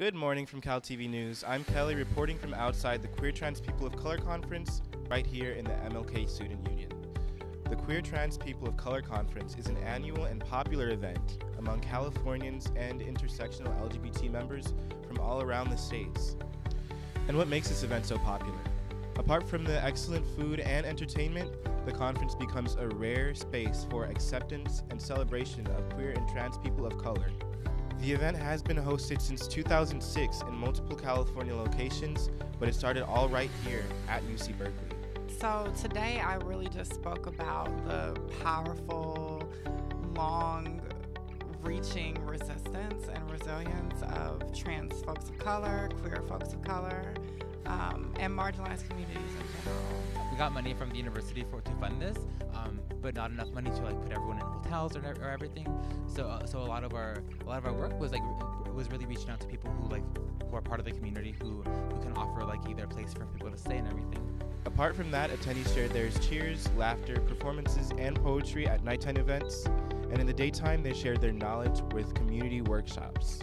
Good morning from Cal TV News. I'm Kelly reporting from outside the Queer Trans People of Color Conference right here in the MLK Student Union. The Queer Trans People of Color Conference is an annual and popular event among Californians and intersectional LGBT members from all around the states. And what makes this event so popular? Apart from the excellent food and entertainment, the conference becomes a rare space for acceptance and celebration of queer and trans people of color. The event has been hosted since 2006 in multiple California locations, but it started all right here at UC Berkeley. So today I really just spoke about the powerful, long reaching resistance and resilience of trans folks of color, queer folks of color, um, and marginalized communities in general. Got money from the university for to fund this, um, but not enough money to like put everyone in hotels or, or everything. So uh, so a lot of our a lot of our work was like was really reaching out to people who like who are part of the community who who can offer like either a place for people to stay and everything. Apart from that, attendees shared their cheers, laughter, performances, and poetry at nighttime events, and in the daytime, they shared their knowledge with community workshops.